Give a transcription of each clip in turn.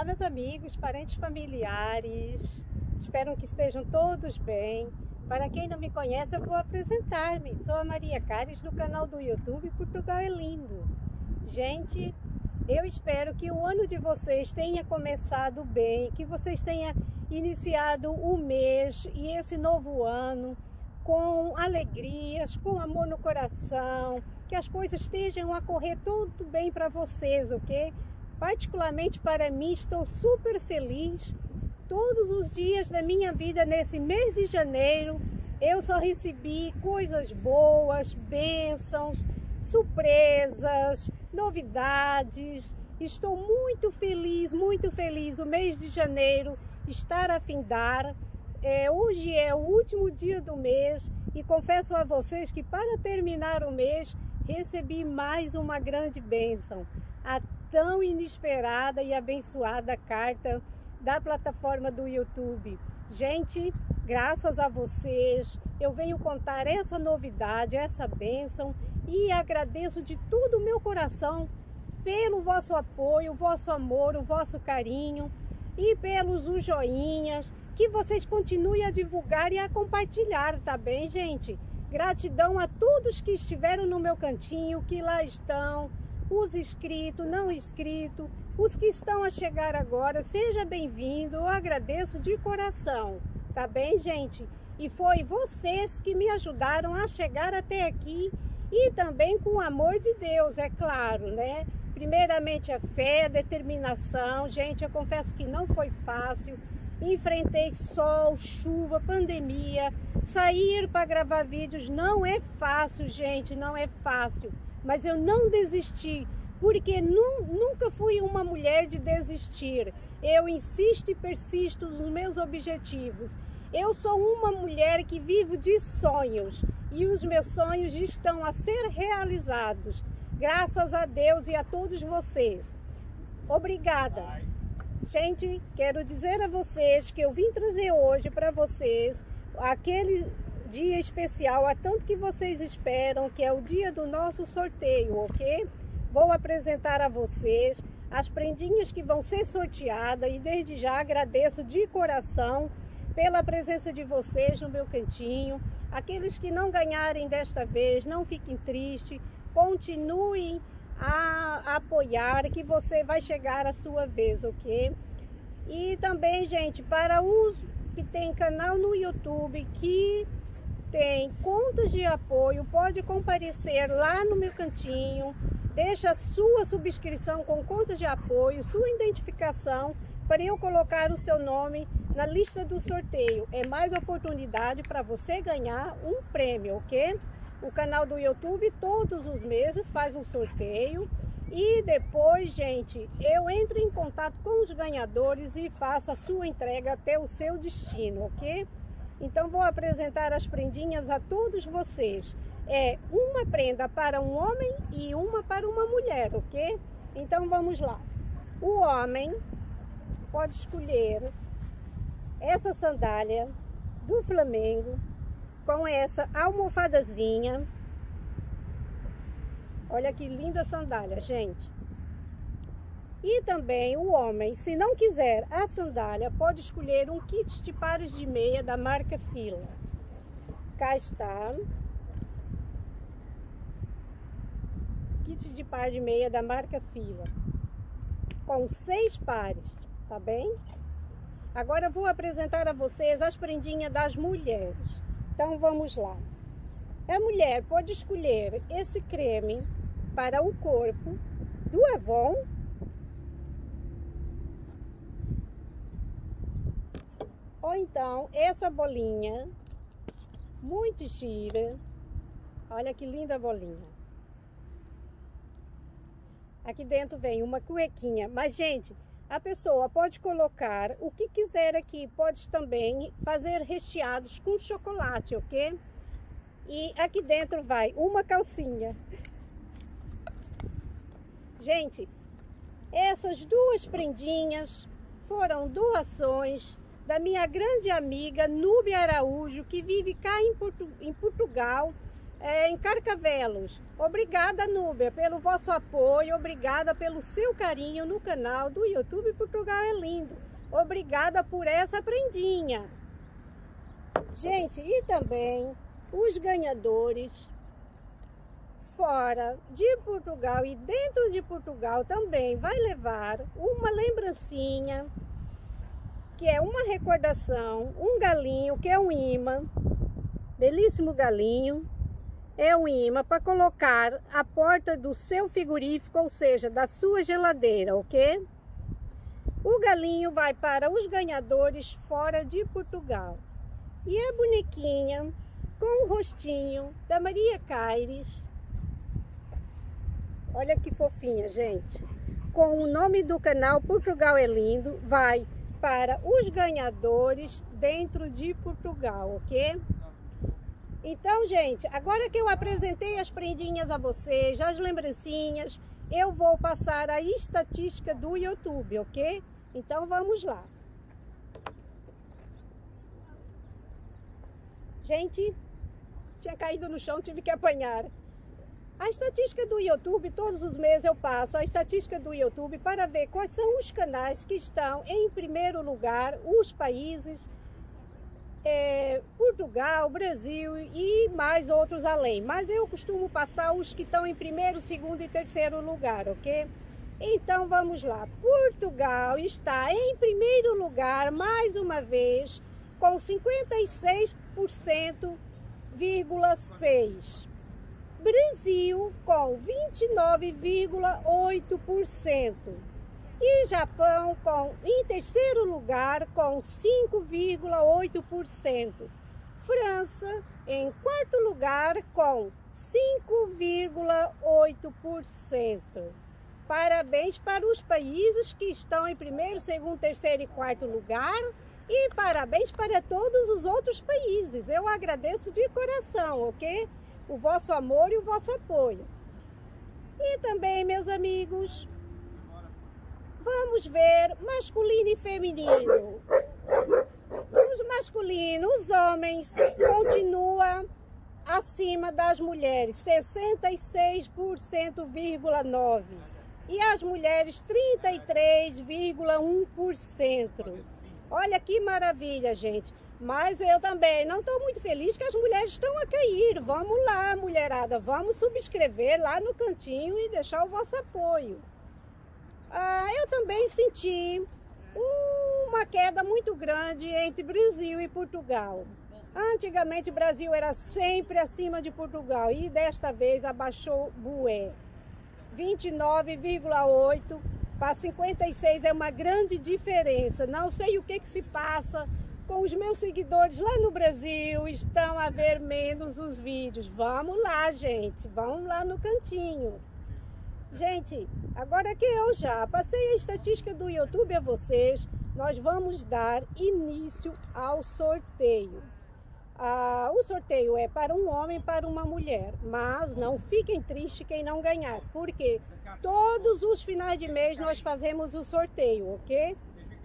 Olá, meus amigos, parentes familiares. Espero que estejam todos bem. Para quem não me conhece, eu vou apresentar-me. Sou a Maria Cares do canal do YouTube Portugal é Lindo. Gente, eu espero que o ano de vocês tenha começado bem, que vocês tenham iniciado o mês e esse novo ano com alegrias, com amor no coração, que as coisas estejam a correr tudo bem para vocês, ok? Particularmente para mim, estou super feliz. Todos os dias da minha vida nesse mês de janeiro, eu só recebi coisas boas, bênçãos, surpresas, novidades. Estou muito feliz, muito feliz. O mês de janeiro estar a findar. É, hoje é o último dia do mês e confesso a vocês que para terminar o mês recebi mais uma grande bênção. A tão inesperada e abençoada carta da plataforma do YouTube. Gente, graças a vocês, eu venho contar essa novidade, essa bênção e agradeço de todo o meu coração pelo vosso apoio, o vosso amor, o vosso carinho e pelos os joinhas, que vocês continuem a divulgar e a compartilhar, tá bem, gente? Gratidão a todos que estiveram no meu cantinho, que lá estão, os inscritos, não inscritos, os que estão a chegar agora, seja bem-vindo, eu agradeço de coração, tá bem, gente? E foi vocês que me ajudaram a chegar até aqui e também com o amor de Deus, é claro, né? Primeiramente a fé, a determinação, gente, eu confesso que não foi fácil, enfrentei sol, chuva, pandemia. Sair para gravar vídeos não é fácil, gente, não é fácil. Mas eu não desisti, porque nu nunca fui uma mulher de desistir. Eu insisto e persisto nos meus objetivos. Eu sou uma mulher que vivo de sonhos e os meus sonhos estão a ser realizados. Graças a Deus e a todos vocês. Obrigada. Gente, quero dizer a vocês que eu vim trazer hoje para vocês aquele dia especial, a tanto que vocês esperam, que é o dia do nosso sorteio, ok? Vou apresentar a vocês as prendinhas que vão ser sorteadas e desde já agradeço de coração pela presença de vocês no meu cantinho. Aqueles que não ganharem desta vez, não fiquem tristes, continuem a apoiar que você vai chegar a sua vez, ok? E também, gente, para os que tem canal no YouTube que tem contas de apoio, pode comparecer lá no meu cantinho, deixa sua subscrição com contas de apoio, sua identificação, para eu colocar o seu nome na lista do sorteio. É mais oportunidade para você ganhar um prêmio, ok? O canal do YouTube todos os meses faz um sorteio e depois, gente, eu entro em contato com os ganhadores e faço a sua entrega até o seu destino, ok? Então vou apresentar as prendinhas a todos vocês. É uma prenda para um homem e uma para uma mulher, ok? Então vamos lá. O homem pode escolher essa sandália do Flamengo com essa almofadazinha. Olha que linda sandália, gente. E também o homem, se não quiser a sandália, pode escolher um kit de pares de meia da marca Fila. Cá está. Kit de par de meia da marca Fila. Com seis pares, tá bem? Agora vou apresentar a vocês as prendinhas das mulheres. Então vamos lá. A mulher pode escolher esse creme para o corpo do Avon. Ou então essa bolinha muito gira. Olha que linda bolinha. Aqui dentro vem uma cuequinha. Mas, gente, a pessoa pode colocar o que quiser aqui, pode também fazer recheados com chocolate, ok? E aqui dentro vai uma calcinha. Gente, essas duas prendinhas foram doações da minha grande amiga Núbia Araújo, que vive cá em, Portu em Portugal. é, em Carcavelos. Obrigada, Núbia, pelo vosso apoio, obrigada pelo seu carinho no canal do YouTube Portugal é Lindo. Obrigada por essa prendinha. Gente, e também os ganhadores fora de Portugal e dentro de Portugal também vai levar uma lembrancinha, que é uma recordação, um galinho, que é um imã, belíssimo galinho, é um imã para colocar a porta do seu frigorífico, ou seja, da sua geladeira, ok? O galinho vai para os ganhadores fora de Portugal. E a bonequinha com o rostinho da Maria Caires. Olha que fofinha, gente. Com o nome do canal Portugal é Lindo, vai para os ganhadores dentro de Portugal, ok? Então, gente, agora que eu apresentei as prendinhas a vocês, as lembrancinhas, eu vou passar a estatística do YouTube, ok? Então, vamos lá. Gente, tinha caído no chão, tive que apanhar. A estatística do YouTube, todos os meses eu passo a estatística do YouTube para ver quais são os canais que estão em primeiro lugar, os países é, Portugal, Brasil e mais outros além. Mas eu costumo passar os que estão em primeiro, segundo e terceiro lugar, ok? Então vamos lá. Portugal está em primeiro lugar, mais uma vez, com 56,6%. Brasil com 29,8% e Japão com, em terceiro lugar com 5,8%. França em quarto lugar com 5,8%. Parabéns para os países que estão em primeiro, segundo, terceiro e quarto lugar e parabéns para todos os outros países. Eu agradeço de coração, ok? O vosso amor e o vosso apoio. E também, meus amigos, Vamos ver masculino e feminino. Os masculinos, os homens, continua acima das mulheres, 66,9%, e as mulheres 33,1%. Olha que maravilha, gente. Mas eu também não estou muito feliz que as mulheres estão a cair. Vamos lá, mulherada, vamos subscrever lá no cantinho e deixar o vosso apoio. Ah, eu também senti uma queda muito grande entre Brasil e Portugal. Antigamente o Brasil era sempre acima de Portugal e desta vez abaixou Bué. 29,8 para 56 é uma grande diferença. Não sei o que, que se passa os meus seguidores lá no Brasil, estão a ver menos os vídeos. Vamos lá, gente, vamos lá no cantinho. Gente, agora que eu já passei a estatística do YouTube a vocês, nós vamos dar início ao sorteio. Ah, o sorteio é para um homem e para uma mulher, mas não fiquem tristes quem não ganhar, porque todos os finais de mês nós fazemos o sorteio, ok?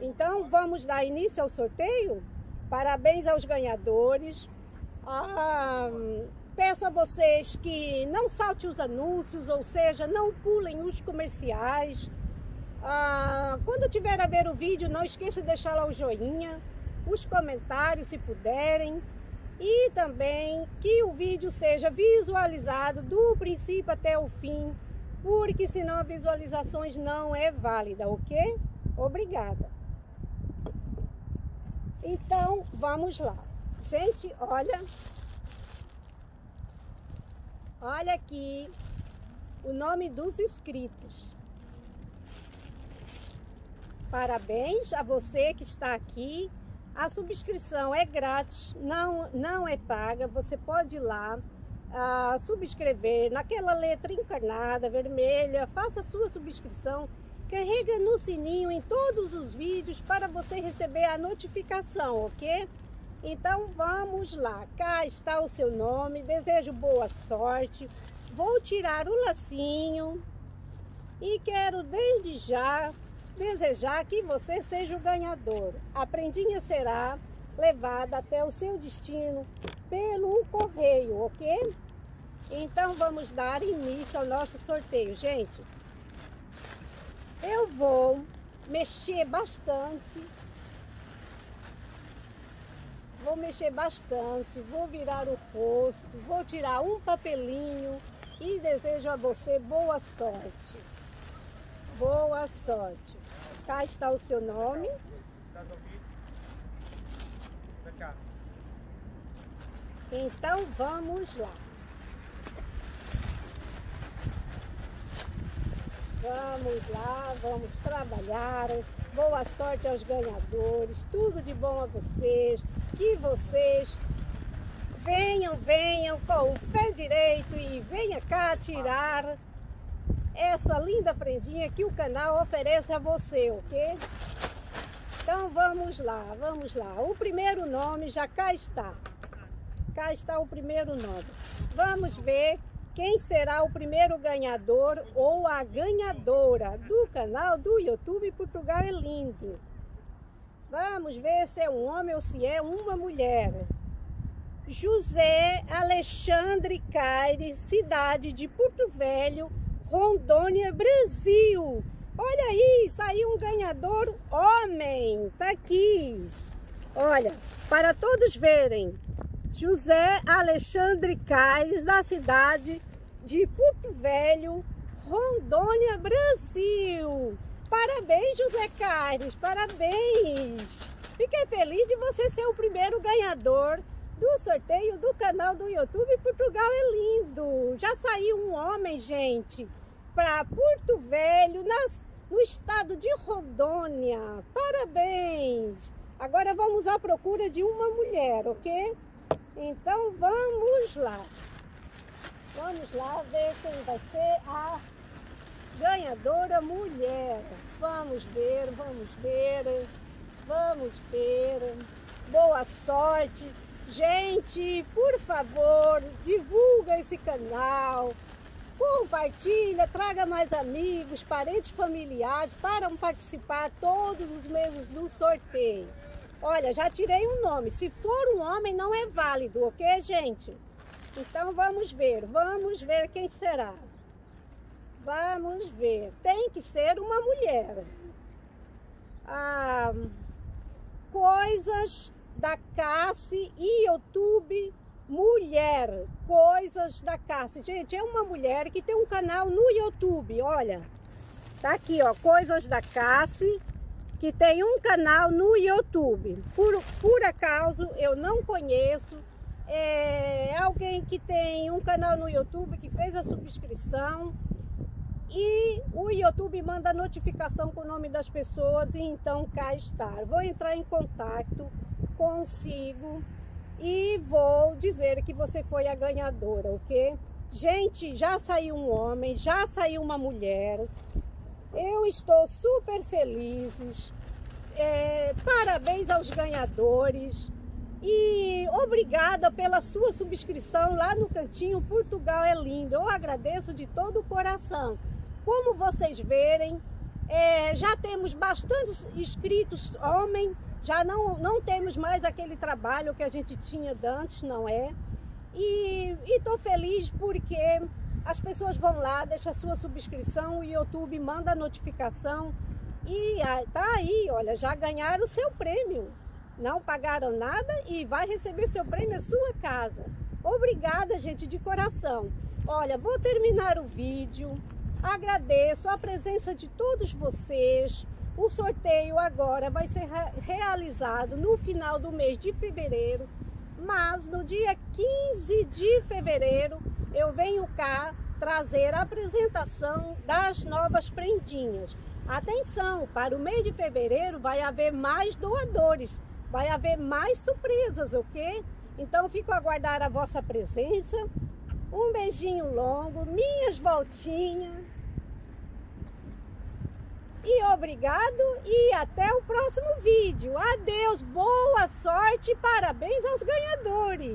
Então vamos dar início ao sorteio. Parabéns aos ganhadores. Ah, Peço a vocês que não salte os anúncios, ou seja, não pulem os comerciais. Ah, quando tiver a ver o vídeo, não esqueça de deixar lá o joinha, os comentários se puderem. E também que o vídeo seja visualizado do princípio até o fim, porque senão a visualizações não é válida, ok? Obrigada. Então, vamos lá. Gente, olha, Olha aqui o nome dos inscritos. Parabéns a você que está aqui. A subscrição é grátis, não, não é paga. Você pode ir lá uh, subscrever naquela letra encarnada, vermelha. Faça a sua subscrição. Carrega no sininho em todos os vídeos para você receber a notificação, ok? Então vamos lá, cá está o seu nome, desejo boa sorte. Vou tirar o lacinho e quero desde já desejar que você seja o ganhador. A prendinha será levada até o seu destino pelo correio, ok? Então vamos dar início ao nosso sorteio, gente. Eu vou mexer bastante. Vou mexer bastante, vou virar o rosto, vou tirar um papelinho e desejo a você boa sorte. Boa sorte. Cá está o seu nome. Então vamos lá. Vamos lá, vamos trabalhar. Boa sorte aos ganhadores. Tudo de bom a vocês. Que vocês venham, venham com o pé direito e venha cá tirar essa linda prendinha que o canal oferece a você, ok? Então vamos lá, vamos lá. O primeiro nome já cá está. Cá está o primeiro nome. Vamos ver quem será o primeiro ganhador ou a ganhadora do canal do YouTube Portugal é Lindo. Vamos ver se é um homem ou se é uma mulher. José Alexandre Caires, cidade de Porto Velho, Rondônia, Brasil. Olha aí, saiu um ganhador homem, tá aqui. Olha, para todos verem, José Alexandre Caires, da cidade de Porto Velho, Rondônia, Brasil. Parabéns, José Caires, parabéns. Fiquei feliz de você ser o primeiro ganhador do sorteio do canal do YouTube Portugal é Lindo. Já saiu um homem, gente, para Porto Velho, nas, no estado de Rondônia. Parabéns. Agora vamos à procura de uma mulher, ok? Então vamos lá. Vamos lá ver quem vai ser a ganhadora mulher. Vamos ver, vamos ver, vamos ver. Boa sorte. Gente, por favor, divulga esse canal. Compartilha, traga mais amigos, parentes, familiares para participar todos os meses do sorteio. Olha, já tirei um nome. Se for um homem, não é válido, ok, gente? Então vamos ver, vamos ver quem será. Vamos ver. Tem que ser uma mulher. Ah, coisas da Cassi e YouTube Mulher. Coisas da Cassi. Gente, é uma mulher que tem um canal no YouTube. Olha, tá aqui, ó. Coisas da Cassi que tem um canal no YouTube. Por, por acaso, eu não conheço é, alguém que tem um canal no YouTube que fez a subscrição e o YouTube manda notificação com o nome das pessoas e então cá está. Vou entrar em contato consigo e vou dizer que você foi a ganhadora, ok? Gente, já saiu um homem, já saiu uma mulher. Eu estou super feliz. É, parabéns aos ganhadores. E obrigada pela sua subscrição lá no cantinho Portugal é lindo. Eu agradeço de todo o coração. Como vocês verem, é, já temos bastante inscritos homem, já não, não temos mais aquele trabalho que a gente tinha antes, não é? E estou feliz porque as pessoas vão lá, deixam a sua subscrição, o YouTube manda a notificação e tá aí, olha, já ganharam o seu prêmio. Não pagaram nada e vai receber seu prêmio à sua casa. Obrigada, gente, de coração. Olha, vou terminar o vídeo. Agradeço a presença de todos vocês. O sorteio agora vai ser realizado no final do mês de fevereiro, mas no dia 15 de fevereiro eu venho cá trazer a apresentação das novas prendinhas. Atenção, para o mês de fevereiro vai haver mais doadores, vai haver mais surpresas, ok? Então fico a aguardar a vossa presença. Um beijinho longo, minhas voltinhas. E obrigado e até o próximo vídeo. Adeus, boa sorte e parabéns aos ganhadores.